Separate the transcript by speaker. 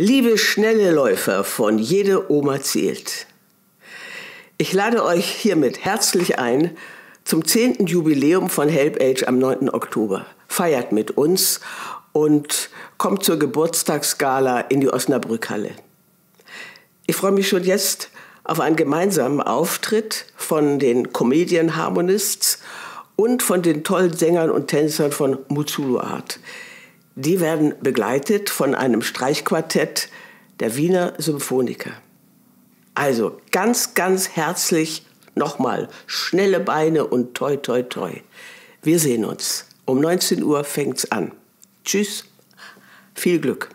Speaker 1: Liebe schnelle Läufer von Jede Oma zählt. Ich lade euch hiermit herzlich ein zum 10. Jubiläum von Help Age am 9. Oktober. Feiert mit uns und kommt zur Geburtstagsgala in die Osnabrückhalle. Ich freue mich schon jetzt auf einen gemeinsamen Auftritt von den Comedian Harmonists und von den tollen Sängern und Tänzern von Muzulu Art. Die werden begleitet von einem Streichquartett der Wiener Symphoniker. Also ganz, ganz herzlich nochmal schnelle Beine und toi, toi, toi. Wir sehen uns. Um 19 Uhr fängt's an. Tschüss, viel Glück.